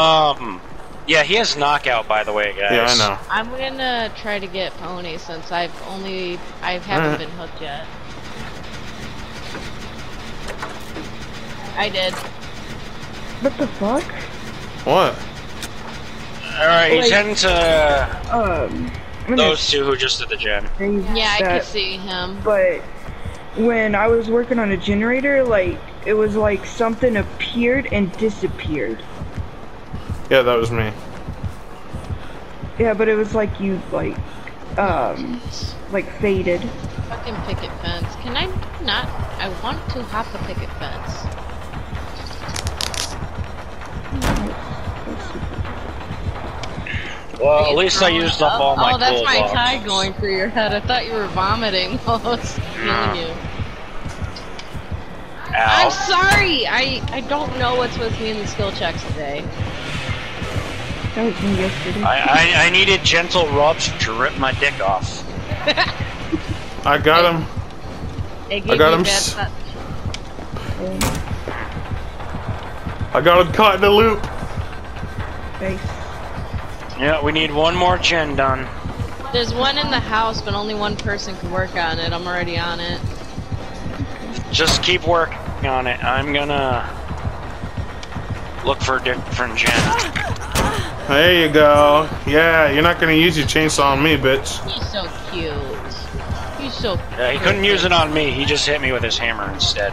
Um, yeah, he has knockout, by the way, guys. Yeah, I know. I'm gonna try to get Pony since I've only I haven't Alright. been hooked yet. I did. What the fuck? What? All right, he's Like- heading to Um, those two who just did the gen. say Yeah, I that, could see him. But when I was working on a generator, like it was like something appeared and disappeared. Yeah, that was me. Yeah, but it was like you like um like faded. Fucking picket fence. Can I not? I want to hop the picket fence. Well, at least I used up all my Oh, that's my blocks. tie going through your head. I thought you were vomiting while I was Nah. healing you. I'm sorry. I I don't know what's with me in the skill checks today. That was me yesterday. I, I, I needed gentle rubs to rip my dick off. I got him. It gave got him a bad s- touch. I got him caught in a loop. Face. Yeah, we need one more gen done. There's one in the house, but only one person can work on it. I'm already on it. Just keep working on it. I'm gonna look for a different gen. Ah! There you go. Yeah, you're not gonna use your chainsaw on me, bitch. He's so cute. He's so cute. Yeah, he couldn't use it on me. He just hit me with his hammer instead.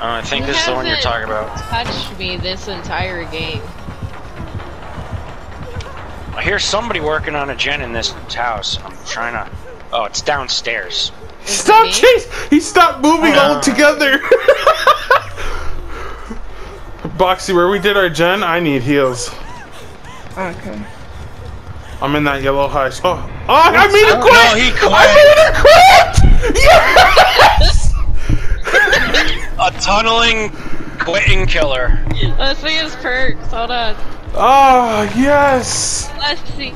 Uh, I think Who this is the one you're talking about. Touched me this entire game. I hear somebody working on a gen in this house. I'm trying to. Oh, it's downstairs. Stop me? chase! He stopped moving Oh. altogether. Boxy, where we did our gen, I need heals. Okay. I'm in that yellow house. Oh, oh I made it Oh, quit! no, he quit. I made it quit! Yes! A tunneling, quitting killer. Let's see his perks. Hold on. oh, yes! Let's see.